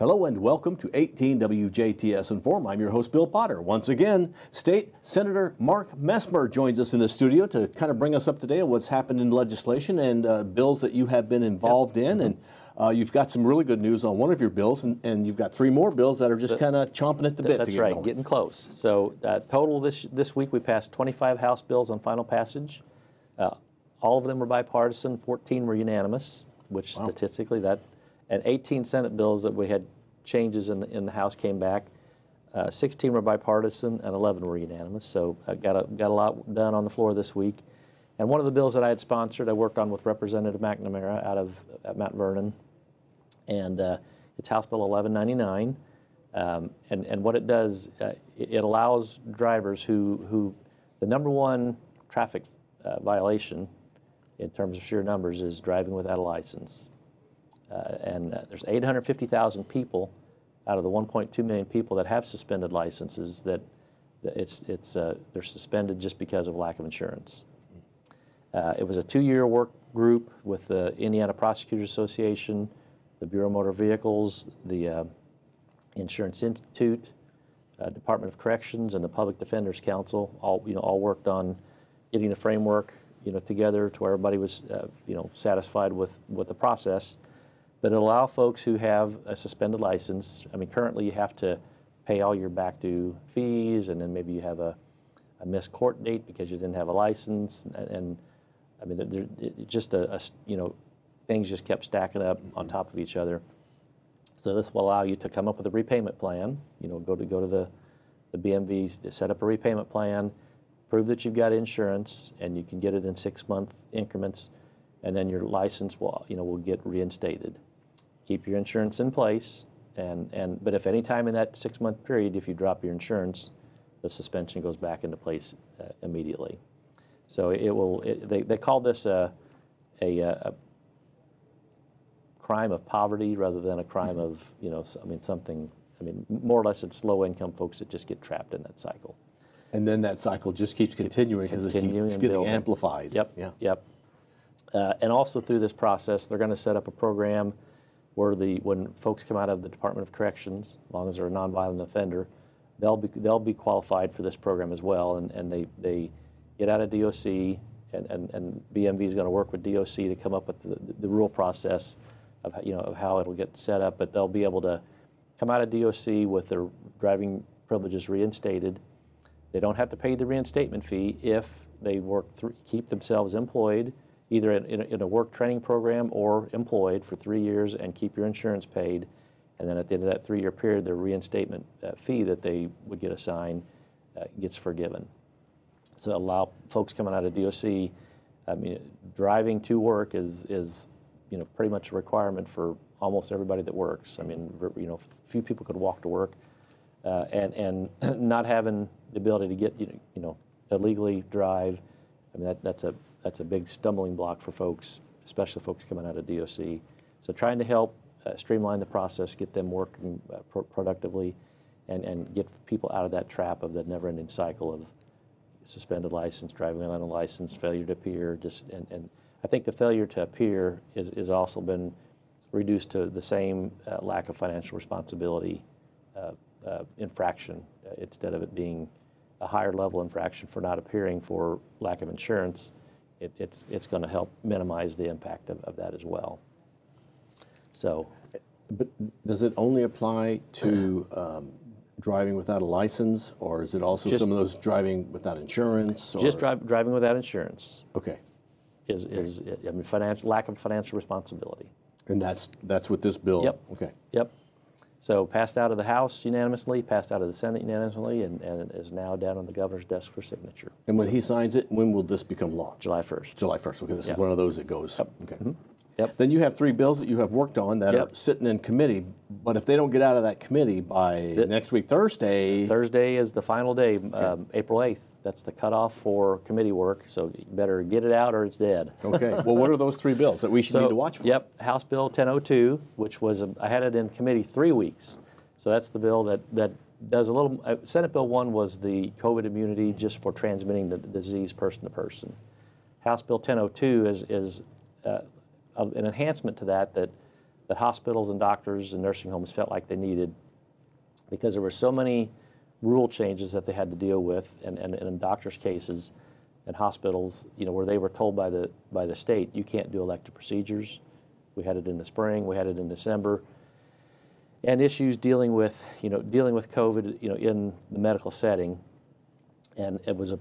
Hello and welcome to 18 WJTS Inform. I'm your host, Bill Potter. Once again, State Senator Mark Messmer joins us in the studio to kind of bring us up to date on what's happened in legislation and uh, bills that you have been involved yep. in. Mm -hmm. And uh, you've got some really good news on one of your bills, and, and you've got three more bills that are just kind of chomping at the bit. That's get right, going. getting close. So uh, total this this week we passed 25 House bills on final passage. Uh, all of them were bipartisan. 14 were unanimous, which wow. statistically that and 18 Senate bills that we had changes in the, in the House came back. Uh, 16 were bipartisan and 11 were unanimous. So I got a, got a lot done on the floor this week. And one of the bills that I had sponsored, I worked on with Representative McNamara out of at Mount Vernon. And uh, it's House Bill 1199. Um, and, and what it does, uh, it, it, allows drivers who, who the number one traffic uh, violation in terms of sheer numbers is driving without a license. Uh, and uh, there's 850,000 people out of the 1.2 million people that have suspended licenses that it's, it's, uh, they're suspended just because of lack of insurance. Uh, it was a two-year work group with the Indiana Prosecutors Association, the Bureau of Motor Vehicles, the uh, Insurance Institute, uh, Department of Corrections, and the Public Defenders Council. All you know, all worked on getting the framework you know together to where everybody was you know satisfied with with the process but allow folks who have a suspended license. I mean, currently you have to pay all your back due fees, and then maybe you have a, a missed court date because you didn't have a license, and, and I mean, there, it, just a, a, you know, things just kept stacking up on top of each other. So this will allow you to come up with a repayment plan. You know, go to go to the the BMV, set up a repayment plan, prove that you've got insurance, and you can get it in six month increments, and then your license will you know will get reinstated keep your insurance in place. And, and, but if any time in that six month period, if you drop your insurance, the suspension goes back into place uh, immediately. So it will, it, they, they call this a, a, a, crime of poverty rather than a crime mm -hmm. of, you know, I mean, something, I mean, more or less it's low income folks that just get trapped in that cycle. And then that cycle just keeps continuing because it keeps getting building. amplified. Yep, yeah. yep. Uh, and also through this process, they're going to set up a program where the when folks come out of the Department of Corrections, as long as they're a nonviolent offender, they'll be they'll be qualified for this program as well, and, and they they get out of DOC, and, and, and BMV is going to work with DOC to come up with the, the rule process of you know of how it'll get set up, but they'll be able to come out of DOC with their driving privileges reinstated. They don't have to pay the reinstatement fee if they work through, keep themselves employed either in, in, a, work training program or employed for three years and keep your insurance paid. And then at the end of that three-year period, the reinstatement uh, fee that they would get assigned uh, gets forgiven. So allow folks coming out of DOC, I mean, driving to work is, is you know, pretty much a requirement for almost everybody that works. I mean, you know, few people could walk to work. Uh, and, and not having the ability to get, you know, you know to legally drive, I mean, that, that's a that's a big stumbling block for folks, especially folks coming out of DOC. So trying to help uh, streamline the process, get them working uh, pro productively, and, and get people out of that trap of the never-ending cycle of suspended license, driving without a license, failure to appear, just and, and I think the failure to appear is, is also been reduced to the same uh, lack of financial responsibility uh, uh, infraction uh, instead of it being a higher level infraction for not appearing for lack of insurance it, it's, it's going to help minimize the impact of, of that as well. So, but does it only apply to um, driving without a license, or is it also just, some of those driving without insurance? Or? Just drive, driving without insurance. Okay. Is is I mean financial lack of financial responsibility. And that's that's what this bill. Yep. Okay. Yep. So passed out of the House unanimously, passed out of the Senate unanimously, and, and is now down on the governor's desk for signature. And when he signs it, when will this become law? July 1st. July 1st. Okay, this yep. is one of those that goes. Yep. Okay. Mm -hmm. Yep. Then you have three bills that you have worked on that yep. are sitting in committee, but if they don't get out of that committee by the, next week, Thursday. Thursday is the final day, okay. um, April 8th. That's the cutoff for committee work, so you better get it out or it's dead. okay. Well, what are those three bills that we should so, need to watch for? Yep. House Bill 1002, which was, a, I had it in committee three weeks. So that's the bill that, that does a little, uh, Senate Bill 1 was the COVID immunity just for transmitting the, the disease person to person. House Bill 1002 is, is uh, an enhancement to that that that hospitals and doctors and nursing homes felt like they needed because there were so many rule changes that they had to deal with, and, and, and in doctors' cases and hospitals, you know, where they were told by the by the state, you can't do elective procedures. We had it in the spring, we had it in December, and issues dealing with, you know, dealing with COVID, you know, in the medical setting, and it was a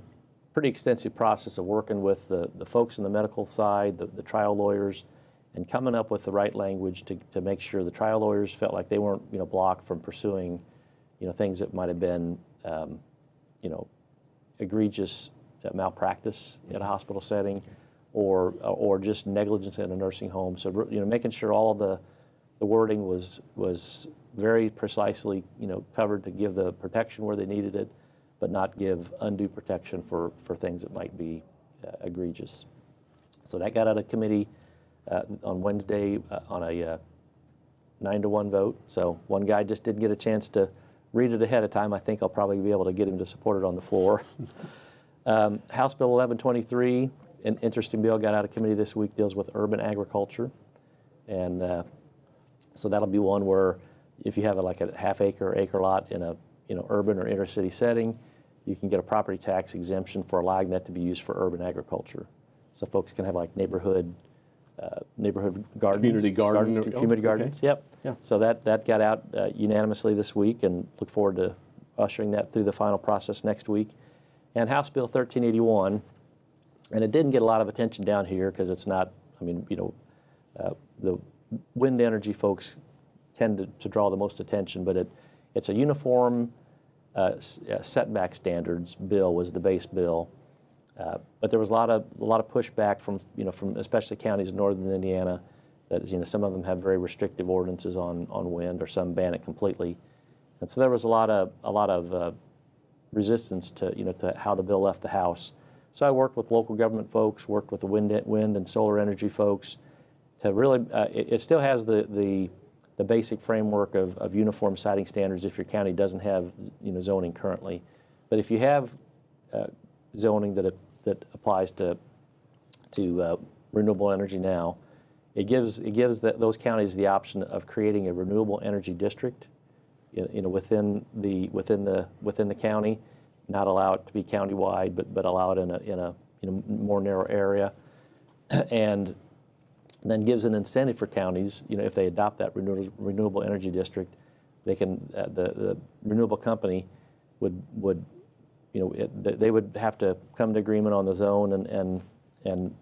pretty extensive process of working with the, the folks in the medical side, the, the trial lawyers, and coming up with the right language to, to make sure the trial lawyers felt like they weren't, you know, blocked from pursuing you know, things that might have been, um, you know, egregious uh, malpractice in a hospital setting, or or just negligence in a nursing home. So you know, making sure all of the the wording was was very precisely, you know, covered to give the protection where they needed it, but not give undue protection for for things that might be uh, egregious. So that got out of committee uh, on Wednesday uh, on a uh, nine to one vote. So one guy just didn't get a chance to read it ahead of time. I think I'll probably be able to get him to support it on the floor. um, House Bill 1123, an interesting bill, got out of committee this week, deals with urban agriculture. And uh, so that'll be one where if you have a, like a half acre or acre lot in a you know, urban or inner city setting, you can get a property tax exemption for allowing that to be used for urban agriculture. So folks can have like neighborhood uh, neighborhood gardens. Community garden. garden- Oh, community okay. gardens, yep. Yeah. So that, that got out uh, unanimously this week and look forward to ushering that through the final process next week. And House Bill 1381, and it didn't get a lot of attention down here because it's not, I mean, you know, uh, the wind energy folks tend to, to draw the most attention, but it, it's a uniform uh, s- uh, setback standards bill was the base bill. Uh, But there was a lot of, a lot of pushback from, you know, from especially counties in northern Indiana, that you know, some of them have very restrictive ordinances on, on wind, or some ban it completely. And so there was a lot of, a lot of uh, resistance to, you know, to how the bill left the House. So I worked with local government folks, worked with the wind, wind and solar energy folks to really, uh, it, it still has the, the, the basic framework of, of uniform siting standards if your county doesn't have, you know, zoning currently. But if you have uh, zoning that, that applies to, to uh, renewable energy now, it gives, it gives that, those counties the option of creating a renewable energy district, you know, within the, within the, within the county, not allow it to be countywide, but, but allow it in a, in a, you know, more narrow area. And then gives an incentive for counties, you know, if they adopt that renewable, renewable energy district, they can, uh, the, the renewable company would, would, you know, it, they would have to come to agreement on the zone and, and, and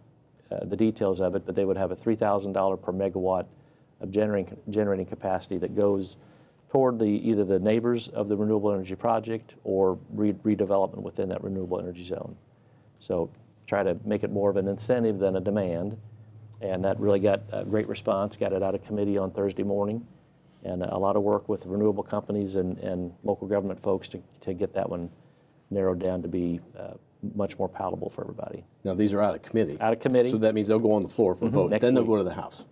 uh, the details of it, but they would have a $3,000 per megawatt of generating, generating capacity that goes toward the, either the neighbors of the renewable energy project or re- redevelopment within that renewable energy zone. So try to make it more of an incentive than a demand. And that really got a great response, got it out of committee on Thursday morning. And a lot of work with renewable companies and, and local government folks to, to get that one narrowed down to be uh, much more palatable for everybody. Now, these are out of committee. Out of committee. So that means they'll go on the floor for a vote. next Then they'll go to the House.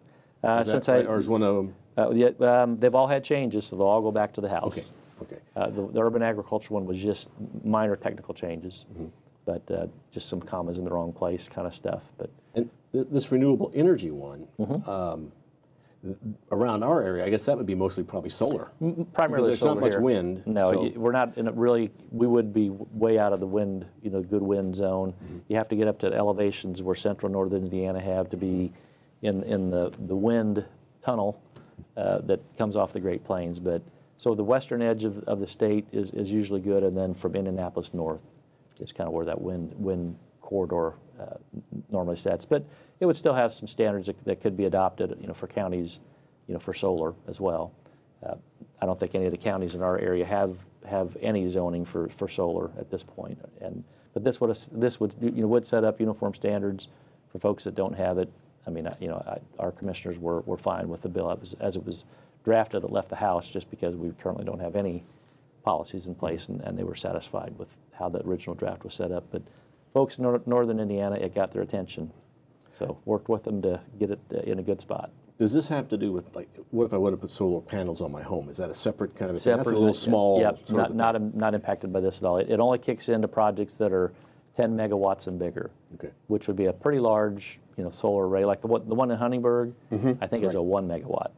Uh, since right? I, Or is one of them? uh, yeah, um, they've all had changes, so they'll all go back to the House. Okay, okay. Uh, the, the urban agriculture one was just minor technical changes, Mm-hmm. but uh, just some commas in the wrong place kind of stuff. But And th- this renewable energy one, Mm-hmm. um, th- around our area, I guess that would be mostly probably solar. primarily there's not much here. wind, No, so- we're not in a really. We would be way out of the wind, you know, good wind zone. Mm-hmm. You have to get up to elevations where central northern Indiana have to be in in the the wind tunnel uh, that comes off the Great Plains. But so the western edge of, of the state is is usually good, and then from Indianapolis north is kind of where that wind wind corridor uh, normally sets. But it would still have some standards that, that could be adopted, you know, for counties, you know, for solar as well. Uh, I don't think any of the counties in our area have have any zoning for, for solar at this point. And but this would this would you know would set up uniform standards for folks that don't have it. I mean, you know, I, our commissioners were, were fine with the bill as, as it was drafted. that left the House just because we currently don't have any policies in place, and, and they were satisfied with how the original draft was set up. But folks in nor- northern Indiana, it got their attention. So worked with them to get it uh, in a good spot. Does this have to do with, like, what if I want to put solar panels on my home? Is that a separate kind of thing? That's a little small. Yep, sort not, not, not impacted by this at all. It, it only kicks into projects that are 10 megawatts and bigger, Okay. which would be a pretty large, you know, solar array, like the one, the one in Huntingburg, I think is a one megawatt.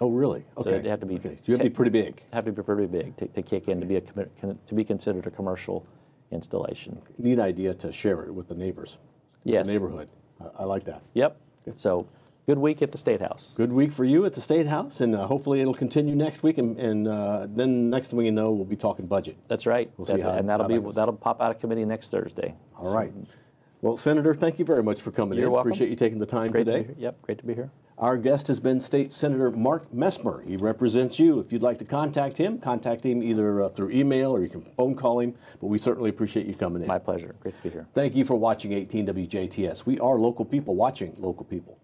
Oh, really? Okay. So Okay. it'd have to be Okay. So you have to be pretty big. Have to be pretty big to, to kick in to be a to be considered a commercial installation. Neat idea to share it with the neighbors. Yes. The neighborhood. I, I like that. Yep. So good week at the State House. Good week for you at the State House, and uh, hopefully it'll continue next week. And, and uh, then next thing we know, we'll be talking budget. That's right. We'll see how- and that'll how be that that'll pop out of committee next Thursday. All right. Well, Senator, thank you very much for coming You're in. welcome. Appreciate you taking the time Great today. to. Yep. Great to be here. Our guest has been State Senator Mark Messmer. He represents you. If you'd like to contact him, contact him either uh, through email or you can phone call him. But we certainly appreciate you coming in. My pleasure. Great to be here. Thank you for watching 18 WJTS. We are local people watching local people.